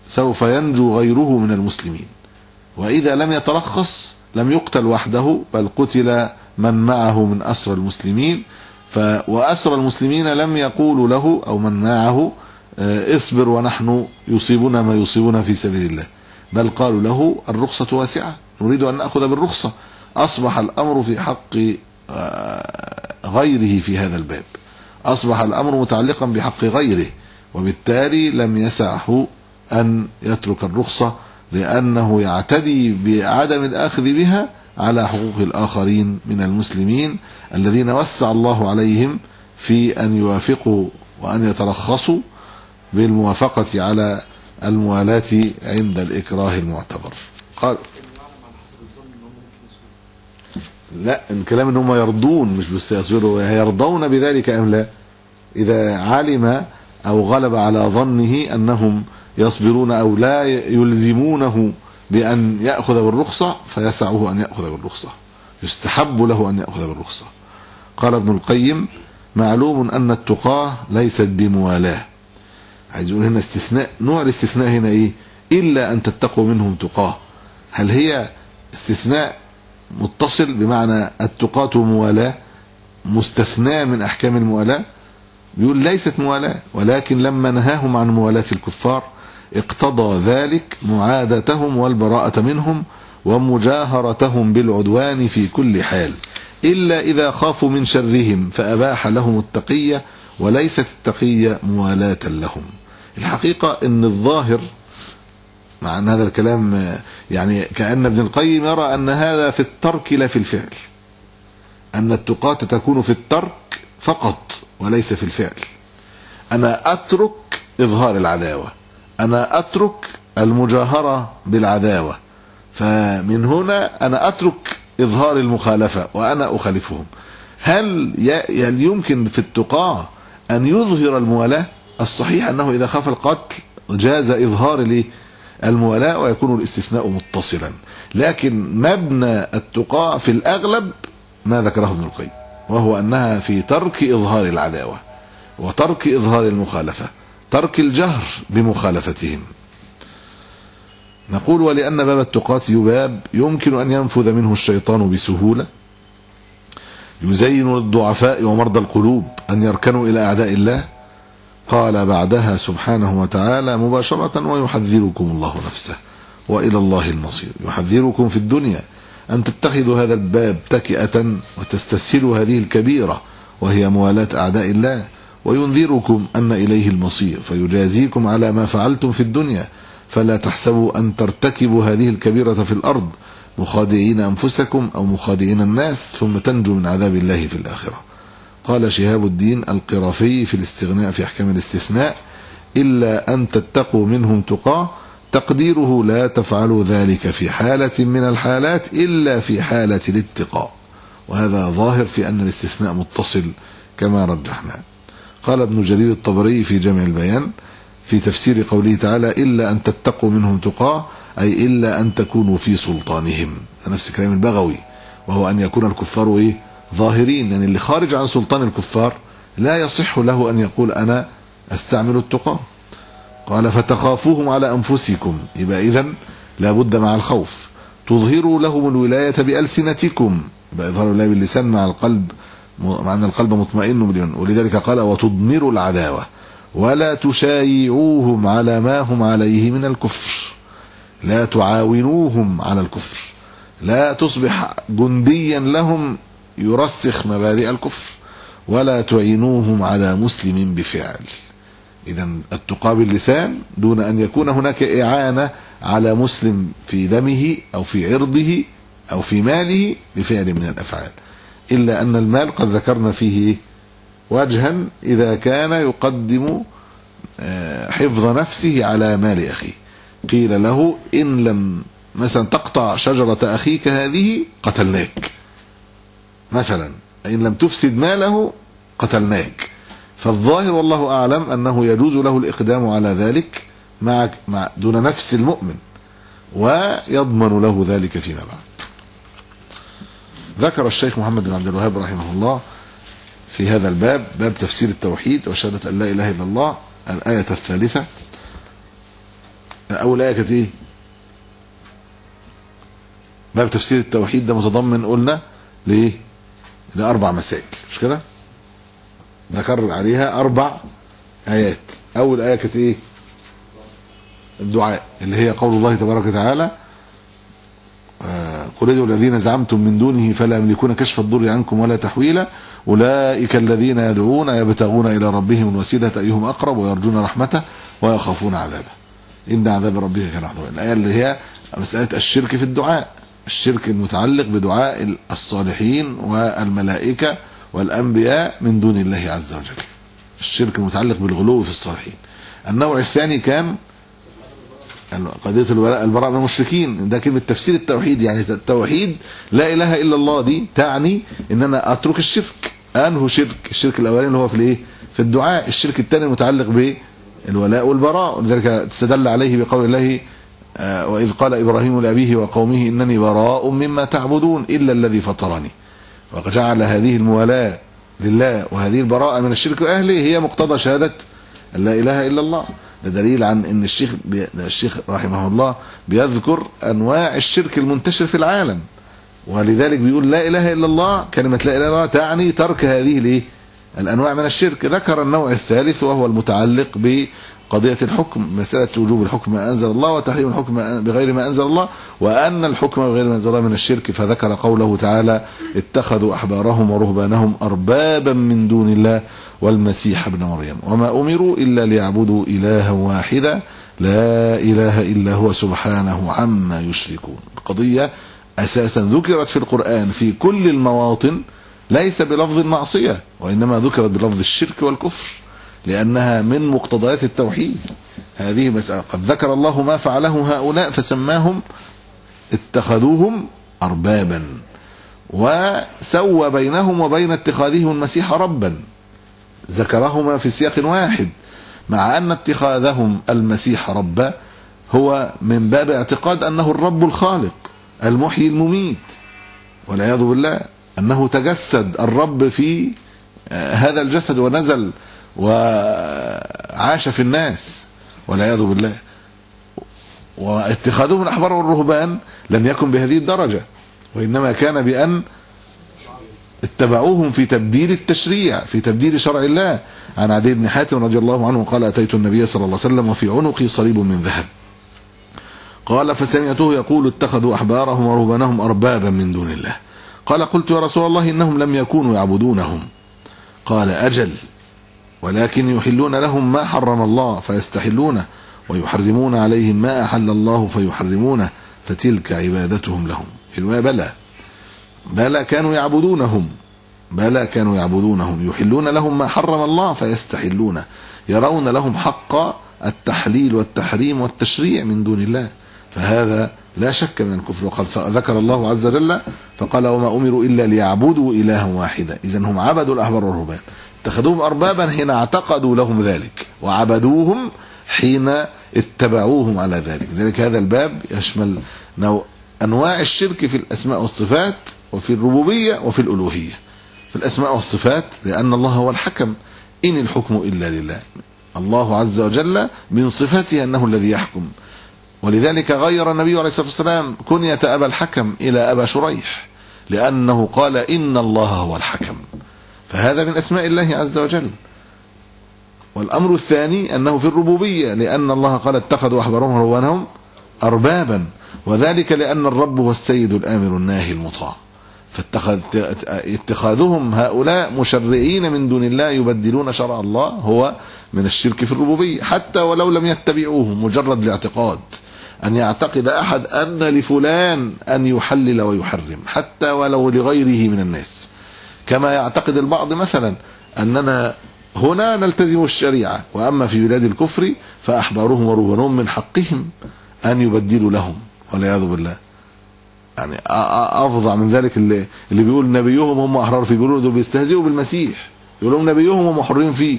سوف ينجو غيره من المسلمين وإذا لم يترخص لم يقتل وحده بل قتل من معه من أسر المسلمين ف وأسر المسلمين لم يقولوا له أو من معه اصبر ونحن يصيبنا ما يصيبنا في سبيل الله. بل قالوا له الرخصة واسعة نريد أن نأخذ بالرخصة. أصبح الأمر في حق غيره في هذا الباب. أصبح الأمر متعلقا بحق غيره وبالتالي لم يسعه أن يترك الرخصة لأنه يعتدي بعدم الأخذ بها على حقوق الآخرين من المسلمين الذين وسع الله عليهم في أن يوافقوا وأن يترخصوا بالموافقة على الموالاة عند الإكراه المعتبر. قال لا الكلام إن هم يرضون مش بس يصبروا يرضون بذلك أم لا؟ إذا علم أو غلب على ظنه أنهم يصبرون أو لا يلزمونه بأن يأخذ بالرخصة فيسعه أن يأخذ بالرخصة. يستحب له أن يأخذ بالرخصة. قال ابن القيم معلوم أن التقاه ليست بموالاه. عايز يقول هنا استثناء نوع الاستثناء هنا إيه؟ إلا أن تتقوا منهم تقاه. هل هي استثناء متصل بمعنى التقاة موالاه؟ مستثناة من أحكام الموالاه؟ بيقول ليست موالاه ولكن لما نهاهم عن موالاة الكفار اقتضى ذلك معادتهم والبراءة منهم ومجاهرتهم بالعدوان في كل حال. إلا إذا خافوا من شرهم فأباح لهم التقية وليست التقية موالاة لهم. الحقيقة إن الظاهر مع أن هذا الكلام يعني كأن ابن القيم يرى أن هذا في الترك لا في الفعل. أن التقاة تكون في الترك فقط وليس في الفعل. أنا أترك إظهار العداوة. أنا أترك المجاهرة بالعداوة فمن هنا أنا أترك إظهار المخالفة وأنا أخالفهم. هل يمكن في التقاه أن يظهر الموالاة؟ الصحيح أنه إذا خاف القتل جاز إظهار الموالاة ويكون الاستثناء متصلا. لكن مبنى التقاء في الأغلب ما ذكره ابن القيم وهو أنها في ترك إظهار العداوة وترك إظهار المخالفة. ترك الجهر بمخالفتهم. نقول ولأن باب التقاة باب يمكن أن ينفذ منه الشيطان بسهولة. يزين للضعفاء ومرضى القلوب أن يركنوا إلى أعداء الله. قال بعدها سبحانه وتعالى مباشرة ويحذركم الله نفسه وإلى الله المصير. يحذركم في الدنيا أن تتخذوا هذا الباب تكئة وتستسهلوا هذه الكبيرة وهي موالاة أعداء الله. وينذركم أن إليه المصير فيجازيكم على ما فعلتم في الدنيا فلا تحسبوا أن ترتكبوا هذه الكبيرة في الأرض مخادعين أنفسكم أو مخادعين الناس ثم تنجوا من عذاب الله في الآخرة. قال شهاب الدين القرافي في الاستغناء في أحكام الاستثناء إلا أن تتقوا منهم تقاه تقديره لا تفعلوا ذلك في حالة من الحالات إلا في حالة الاتقاء. وهذا ظاهر في أن الاستثناء متصل كما رجحنا. قال ابن جرير الطبري في جمع البيان في تفسير قوله تعالى إلا أن تتقوا منهم تقاه أي إلا أن تكونوا في سلطانهم. نفس كلام البغوي وهو أن يكون الكفار إيه؟ ظاهرين. يعني اللي خارج عن سلطان الكفار لا يصح له أن يقول أنا أستعمل التقى. قال فتخافوهم على أنفسكم. يبقى إذن لابد مع الخوف. تظهروا لهم الولاية بألسنتكم. يبقى إظهار الولاية باللسان مع القلب مع أن القلب مطمئن بالإيمان ولذلك قال وتضمروا العداوة. ولا تشايعوهم على ما هم عليه من الكفر. لا تعاونوهم على الكفر. لا تصبح جنديا لهم يرسخ مبادئ الكفر. ولا تعينوهم على مسلم بفعل. إذا التقى باللسان دون أن يكون هناك إعانة على مسلم في دمه أو في عرضه أو في ماله بفعل من الأفعال. إلا أن المال قد ذكرنا فيه وجها إذا كان يقدم حفظ نفسه على مال أخيه. قيل له إن لم مثلا تقطع شجرة أخيك هذه قتلناك. مثلا إن لم تفسد ماله قتلناك. فالظاهر والله أعلم أنه يجوز له الإقدام على ذلك مع دون نفس المؤمن ويضمن له ذلك فيما بعد. ذكر الشيخ محمد بن عبد الوهاب رحمه الله في هذا الباب باب تفسير التوحيد وشهادة أن لا إله إلا الله الآية الثالثة أول آية كانت إيه؟ باب تفسير التوحيد ده متضمن قلنا لإيه؟ لأربع مسائل مش كده؟ ذكر عليها أربع آيات أول آية كانت إيه؟ الدعاء اللي هي قول الله تبارك وتعالى قل ادعوا الذين زعمتم من دونه فلا يملكون كشف الضر عنكم ولا تحويلا. أولئك الذين يدعون يبتغون إلى ربهم الوسيلة أيهم أقرب ويرجون رحمته ويخافون عذابه. إن عذاب ربك كان عظيما الآية اللي هي مسألة الشرك في الدعاء. الشرك المتعلق بدعاء الصالحين والملائكة والأنبياء من دون الله عز وجل. الشرك المتعلق بالغلو في الصالحين. النوع الثاني كان قضية الولاء البراء من المشركين. ده كلمة تفسير التوحيد. يعني التوحيد لا إله إلا الله دي تعني إن أنا أترك الشرك. أنه شرك؟ الشرك الأولاني اللي هو في الإيه؟ في الدعاء. الشرك الثاني المتعلق بالولاء والبراء. ولذلك استدل عليه بقول الله آه وإذ قال إبراهيم لأبيه وقومه إنني براء مما تعبدون إلا الذي فطرني. وجعل هذه الموالاة لله وهذه البراءة من الشرك وأهله. هي مقتضى شهادة لا إله إلا الله. ده دليل عن إن الشيخ بي... الشيخ رحمه الله بيذكر أنواع الشرك المنتشر في العالم. ولذلك بيقول لا إله إلا الله كلمة لا إله إلا الله تعني ترك هذه الايه الأنواع من الشرك. ذكر النوع الثالث وهو المتعلق بقضيه الحكم مسألة وجوب الحكم ما أنزل الله وتحريم الحكم بغير ما أنزل الله وأن الحكم بغير ما أنزل الله من الشرك فذكر قوله تعالى اتخذوا أحبارهم ورهبانهم أربابا من دون الله والمسيح ابن مريم. وما أمروا إلا ليعبدوا إلها واحدا لا إله إلا هو سبحانه عما يشركون. القضية أساسا ذكرت في القرآن في كل المواطن ليس بلفظ المعصية وإنما ذكرت بلفظ الشرك والكفر. لأنها من مقتضيات التوحيد. هذه مسألة. قد ذكر الله ما فعله هؤلاء فسماهم اتخذوهم أربابا. وسوى بينهم وبين اتخاذهم المسيح ربا. ذكرهما في سياق واحد. مع أن اتخاذهم المسيح ربا هو من باب اعتقاد أنه الرب الخالق المحيي المميت. والعياذ بالله أنه تجسد الرب في هذا الجسد ونزل وعاش في الناس والعياذ بالله. واتخاذهم الأحبار والرهبان لم يكن بهذه الدرجة وإنما كان بأن اتبعوهم في تبديل التشريع في تبديل شرع الله. عن عدي بن حاتم رضي الله عنه قال أتيت النبي صلى الله عليه وسلم وفي عنقي صليب من ذهب. قال فسمعته يقول اتخذوا أحبارهم ورهبانهم أربابا من دون الله. قال قلت يا رسول الله إنهم لم يكونوا يعبدونهم. قال أجل. ولكن يحلون لهم ما حرم الله فيستحلونه ويحرمون عليهم ما أحل الله فيحرمونه فتلك عبادتهم لهم. الرواية بلى. بلى كانوا يعبدونهم. بلى كانوا يعبدونهم. يحلون لهم ما حرم الله فيستحلونه يرون لهم حق التحليل والتحريم والتشريع من دون الله. فهذا لا شك من الكفر. وقد ذكر الله عز وجل فقال وما أمروا إلا ليعبدوا إلها واحدا. إذا هم عبدوا الأحبار والرهبان. اتخذوهم أربابا حين اعتقدوا لهم ذلك وعبدوهم حين اتبعوهم على ذلك. ذلك هذا الباب يشمل نوع أنواع الشرك في الأسماء والصفات وفي الربوبية وفي الألوهية. في الأسماء والصفات لأن الله هو الحكم إن الحكم إلا لله. الله عز وجل من صفاته أنه الذي يحكم. ولذلك غير النبي عليه الصلاة والسلام كنية أبا الحكم إلى أبا شريح لأنه قال إن الله هو الحكم. فهذا من أسماء الله عز وجل. والأمر الثاني أنه في الربوبية لأن الله قال اتخذوا أحبارهم ورهبانهم أربابا وذلك لأن الرب هو السيد الآمر الناهي المطاع. فاتخذ اتخاذهم هؤلاء مشرعين من دون الله يبدلون شرع الله هو من الشرك في الربوبية. حتى ولو لم يتبعوه مجرد الاعتقاد أن يعتقد أحد أن لفلان أن يحلل ويحرم حتى ولو لغيره من الناس. كما يعتقد البعض مثلا أننا هنا نلتزم الشريعة وأما في بلاد الكفر فأحبارهم ورهبانهم من حقهم أن يبدلوا لهم والعياذ بالله. يعني أفظع من ذلك اللي, اللي بيقول نبيهم هم أحرار في بيقولوا بيستهزئوا بالمسيح. يقول لهم نبيهم هم حرين فيه.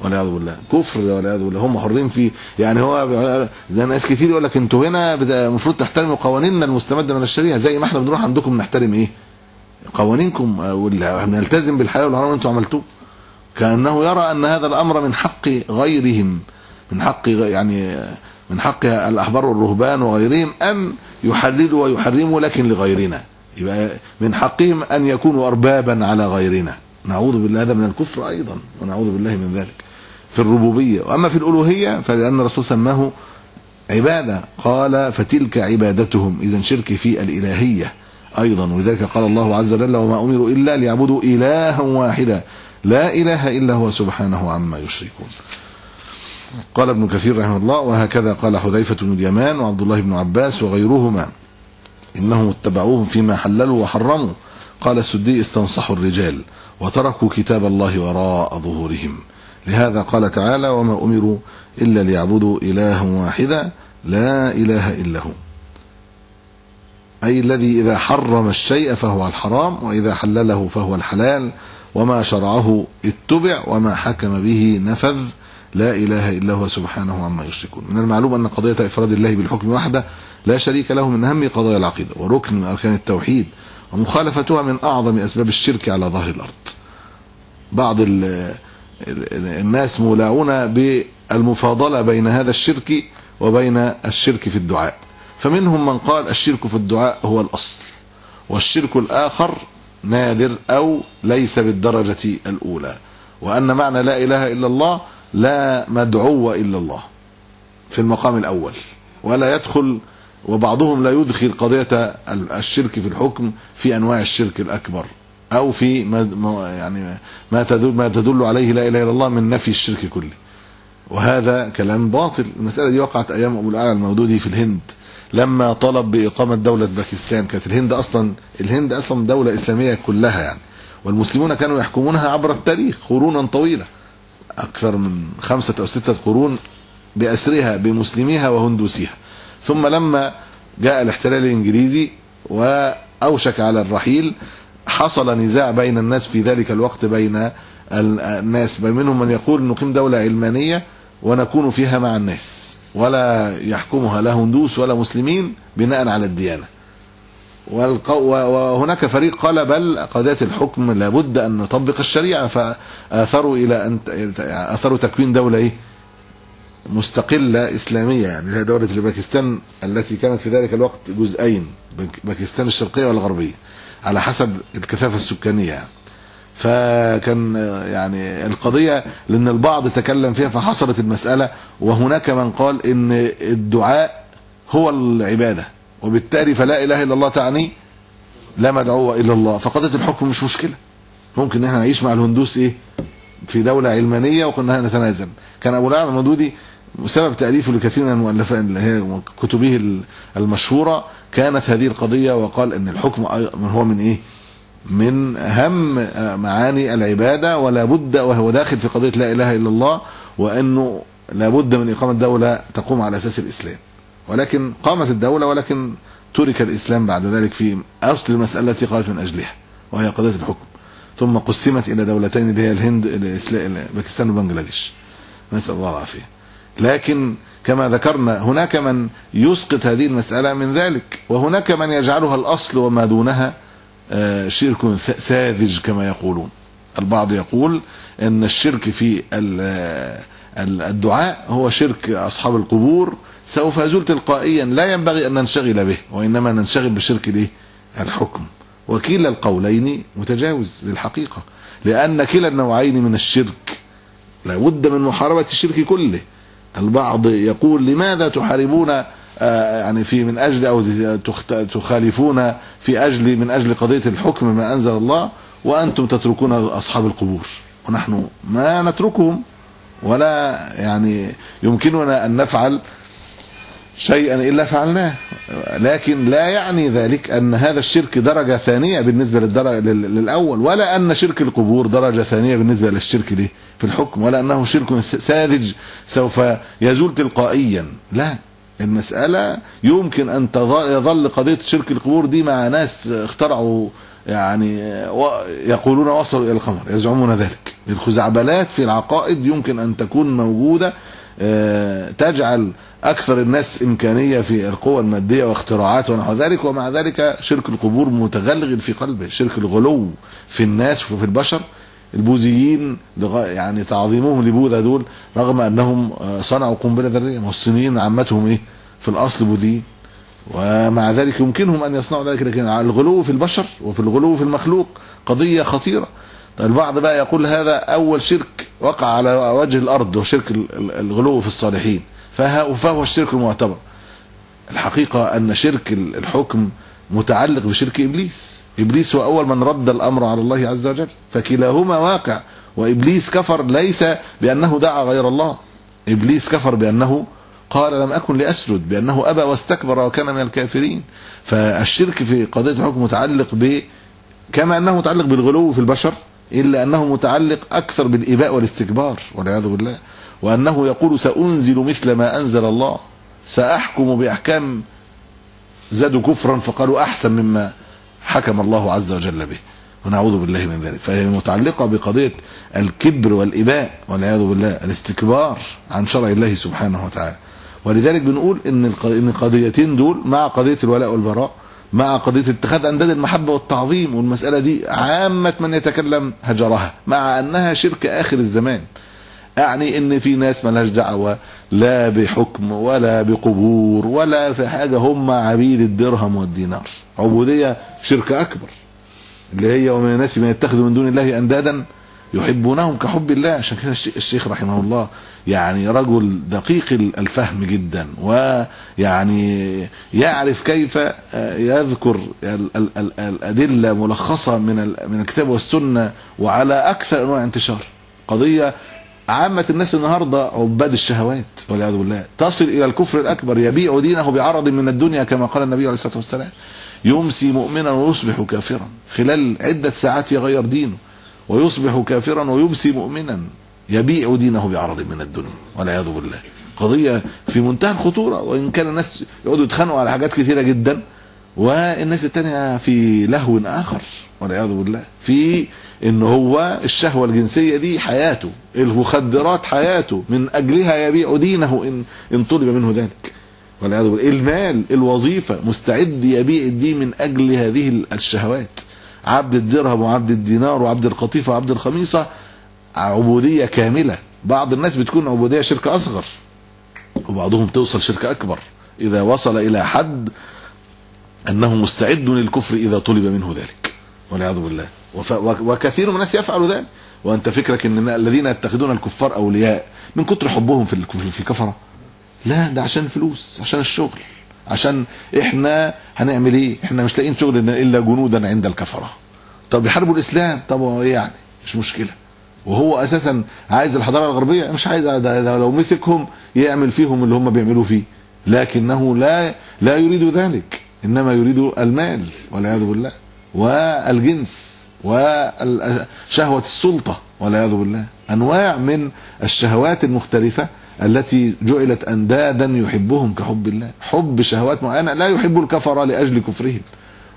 والعياذ بالله. كفر ده والعياذ بالله. هم حرين فيه. يعني هو زي ناس كتير يقول لك أنتوا هنا المفروض تحترموا قوانيننا المستمدة من الشريعة زي ما إحنا بنروح عندكم نحترم إيه؟ قوانينكم ونلتزم بالحلال والحرام اللي أنتوا عملتوه. كأنه يرى أن هذا الأمر من حق غيرهم من حق يعني من حق الأحبار والرهبان وغيرهم أن يحللوا ويحرموا لكن لغيرنا. يبقى من حقهم أن يكونوا اربابا على غيرنا. نعوذ بالله هذا من الكفر أيضا ونعوذ بالله من ذلك. في الربوبية. وأما في الألوهية فلأن الرسول سماه عبادة قال فتلك عبادتهم. اذا شرك في الإلهية. أيضا. ولذلك قال الله عز وجل وما أمروا إلا ليعبدوا الها واحدا. لا إله إلا هو سبحانه عما يشركون. قال ابن كثير رحمه الله وهكذا قال حذيفة بن اليمان وعبد الله بن عباس وغيرهما. إنهم اتبعوهم فيما حللوا وحرموا. قال السدي استنصحوا الرجال وتركوا كتاب الله وراء ظهورهم. لهذا قال تعالى وما أمروا إلا ليعبدوا إلها واحدا. لا إله إلا هو. أي الذي إذا حرم الشيء فهو الحرام وإذا حلله فهو الحلال وما شرعه اتبع وما حكم به نفذ لا إله إلا هو سبحانه عما يشركون. من المعلوم أن قضية إفراد الله بالحكم وحده لا شريك له من أهم قضايا العقيدة وركن من أركان التوحيد ومخالفتها من أعظم أسباب الشرك على ظهر الأرض. بعض ال ال الناس مولاعون بالمفاضلة بين هذا الشرك وبين الشرك في الدعاء. فمنهم من قال الشرك في الدعاء هو الأصل والشرك الآخر نادر أو ليس بالدرجة الأولى وأن معنى لا إله إلا الله لا مدعو إلا الله في المقام الأول ولا يدخل وبعضهم لا يدخل قضية الشرك في الحكم في أنواع الشرك الأكبر أو في ما يعني ما تدل ما تدل عليه لا إله إلا الله من نفي الشرك كله. وهذا كلام باطل. المسألة دي وقعت أيام أبو الأعلى المودودي في الهند. لما طلب بإقامة دولة باكستان كانت الهند أصلا الهند أصلا دولة إسلامية كلها يعني. والمسلمون كانوا يحكمونها عبر التاريخ قرونا طويلة أكثر من خمسة أو ستة قرون بأسرها بمسلميها وهندوسيها. ثم لما جاء الاحتلال الإنجليزي وأوشك على الرحيل حصل نزاع بين الناس في ذلك الوقت بين الناس منهم من يقول نقيم دولة علمانية ونكون فيها مع الناس. ولا يحكمها لا هندوس ولا مسلمين بناء على الديانة وهناك فريق قال بل قضية الحكم لابد أن نطبق الشريعة فآثروا إلى أن آثروا تكوين دولة إيه؟ مستقلة إسلامية يعني هي دولة باكستان التي كانت في ذلك الوقت جزئين باكستان الشرقية والغربية على حسب الكثافة السكانية يعني. فكان يعني القضية لأن البعض تكلم فيها فحصلت المسألة وهناك من قال إن الدعاء هو العبادة وبالتالي فلا إله إلا الله تعني لا مدعو إلا الله. فقضية الحكم مش مشكلة. ممكن إن إحنا نعيش مع الهندوس إيه؟ في دولة علمانية وقلنا نتنازل. كان أبو الأعلى المودودي سبب تأليفه لكثير من المؤلفات اللي هي كتبه المشهورة. كانت هذه القضية وقال أن الحكم هو من إيه؟ من أهم معاني العبادة ولا بد وهو داخل في قضية لا إله إلا الله وأنه لا بد من إقامة دولة تقوم على أساس الإسلام. ولكن قامت الدولة ولكن ترك الإسلام بعد ذلك في أصل المسألة التي قامت من أجلها وهي قضية الحكم. ثم قسمت إلى دولتين اللي هي الهند باكستان وبنجلاديش نسأل الله العافية. لكن كما ذكرنا هناك من يسقط هذه المسألة من ذلك وهناك من يجعلها الأصل وما دونها شرك ساذج كما يقولون. البعض يقول إن الشرك في الدعاء هو شرك أصحاب القبور سوف يزول تلقائيا لا ينبغي أن ننشغل به وإنما ننشغل بشرك الايه الحكم. وكلا القولين متجاوز للحقيقة لأن كلا النوعين من الشرك لابد من محاربة الشرك كله. البعض يقول لماذا تحاربون يعني في من أجل أو تخالفون في أجل من أجل قضية الحكم ما أنزل الله وأنتم تتركون أصحاب القبور. ونحن ما نتركهم ولا يعني يمكننا أن نفعل شيئا إلا فعلناه. لكن لا يعني ذلك أن هذا الشرك درجة ثانية بالنسبة للدرجه للأول ولا أن شرك القبور درجة ثانية بالنسبة للشرك في الحكم ولا أنه شرك ساذج سوف يزول تلقائيا. لا. المسألة يمكن أن يظل قضية شرك القبور دي مع ناس اخترعوا يعني يقولون وصلوا إلى الخمر يزعمون ذلك. الخزعبلات في العقائد يمكن أن تكون موجودة تجعل أكثر الناس إمكانية في القوى المادية واختراعات ونحو ذلك ومع ذلك شرك القبور متغلغل في قلبه. شرك الغلو في الناس وفي البشر البوذيين يعني تعظيمهم لبوذا دول رغم أنهم صنعوا قنبلة ذرية. ما الصينيين عامتهم إيه؟ في الأصل بوذيين. ومع ذلك يمكنهم أن يصنعوا ذلك لكن الغلو في البشر وفي الغلو في المخلوق قضية خطيرة. البعض بقى يقول هذا أول شرك وقع على وجه الأرض وشرك الغلو في الصالحين. فهو الشرك المعتبر. الحقيقة أن شرك الحكم متعلق بشرك إبليس. إبليس هو أول من رد الأمر على الله عز وجل. فكلاهما واقع. وإبليس كفر ليس بأنه دعا غير الله. إبليس كفر بأنه قال لم أكن لأسجد بأنه أبى واستكبر وكان من الكافرين. فالشرك في قضية الحكم متعلق ب كما أنه متعلق بالغلو في البشر إلا أنه متعلق أكثر بالإباء والاستكبار والعياذ بالله. وأنه يقول سأنزل مثل ما أنزل الله. سأحكم بأحكام زادوا كفرا فقالوا أحسن مما حكم الله عز وجل به. ونعوذ بالله من ذلك. فهي متعلقة بقضية الكبر والإباء والعياذ بالله الاستكبار عن شرع الله سبحانه وتعالى. ولذلك بنقول إن القضيتين دول مع قضية الولاء والبراء مع قضية اتخاذ أنداد المحبة والتعظيم والمسألة دي عامة من يتكلم هجرها مع أنها شرك آخر الزمان. يعني إن في ناس ملهاش دعوة لا بحكم ولا بقبور ولا في حاجة هم عبيد الدرهم والدينار. عبودية شرك أكبر. اللي هي ومن الناس من يتخذ من دون الله أندادا يحبونهم كحب الله. عشان كده الشيخ رحمه الله يعني رجل دقيق الفهم جدا ويعني يعرف كيف يذكر الأدلة ملخصة من من الكتاب والسنة وعلى أكثر أنواع انتشار. قضية عامة الناس النهاردة عباد الشهوات والعياذ بالله. تصل إلى الكفر الأكبر يبيع دينه بعرض من الدنيا كما قال النبي عليه الصلاة والسلام يمسي مؤمنا ويصبح كافرا. خلال عدة ساعات يغير دينه ويصبح كافرا ويمسي مؤمنا يبيع دينه بعرض من الدنيا والعياذ بالله. قضية في منتهى الخطورة وإن كان الناس يقعدوا يتخانقوا على حاجات كثيرة جدا والناس التانية في لهو آخر والعياذ بالله. في إن هو الشهوة الجنسية دي حياته المخدرات حياته من أجلها يبيع دينه إن إن طلب منه ذلك. والعياذ بالله المال الوظيفة مستعد يبيع الدين من أجل هذه الشهوات. عبد الدرهم وعبد الدينار وعبد القطيفة وعبد الخميصة عبودية كاملة. بعض الناس بتكون عبودية شرك أصغر وبعضهم توصل شرك أكبر. إذا وصل إلى حد أنه مستعد للكفر إذا طلب منه ذلك. والعياذ بالله. وكثير من الناس يفعل ذلك. وأنت فكرك إن الذين يتخذون الكفار أولياء من كتر حبهم في في الكفرة. لا ده عشان الفلوس عشان الشغل عشان إحنا هنعمل إيه؟ إحنا مش لاقيين شغل إلا جنودا عند الكفرة. طب يحاربوا الإسلام؟ طب إيه يعني؟ مش مشكلة. وهو أساسا عايز الحضارة الغربية؟ مش عايز ده لو مسكهم يعمل فيهم اللي هم بيعملوا فيه. لكنه لا لا يريد ذلك. إنما يريد المال والعياذ بالله والجنس. وشهوة السلطة والعياذ بالله. أنواع من الشهوات المختلفة التي جعلت أندادا يحبهم كحب الله. حب شهوات معينة لا يحب الكفر لأجل كفرهم.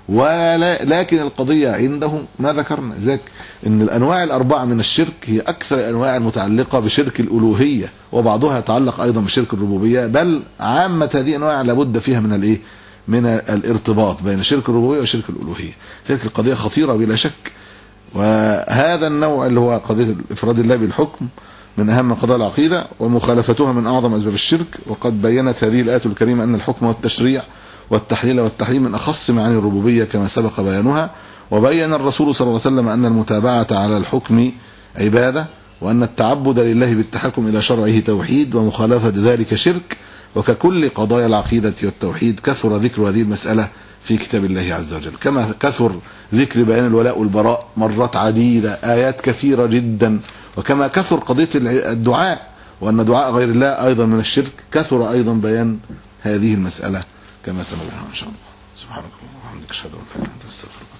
ولا لكن القضية عندهم ما ذكرنا. ذاك إن الأنواع الأربعة من الشرك هي أكثر الأنواع المتعلقة بشرك الألوهية وبعضها يتعلق أيضا بشرك الربوبية. بل عامة هذه الأنواع لابد فيها من الإيه؟ من الارتباط بين شرك الربوبية وشرك الألوهية. ذلك القضية خطيرة بلا شك. وهذا النوع اللي هو قضية افراد الله بالحكم من أهم قضايا العقيدة ومخالفتها من أعظم أسباب الشرك. وقد بينت هذه الآية الكريمة أن الحكم والتشريع والتحليل والتحريم من أخص معاني الربوبية كما سبق بيانها. وبين الرسول صلى الله عليه وسلم أن المتابعة على الحكم عبادة وأن التعبد لله بالتحكم إلى شرعه توحيد ومخالفة ذلك شرك. وككل قضايا العقيدة والتوحيد كثر ذكر هذه المسألة في كتاب الله عز وجل. كما كثر ذكر بيان الولاء والبراء مرات عديدة آيات كثيرة جدا. وكما كثر قضية الدعاء وأن دعاء غير الله أيضا من الشرك كثر أيضا بيان هذه المسألة كما سنبينها إن شاء الله. سبحانك اللهم وبحمدك أشهد أن لا إله إلا أنت أستغفرك.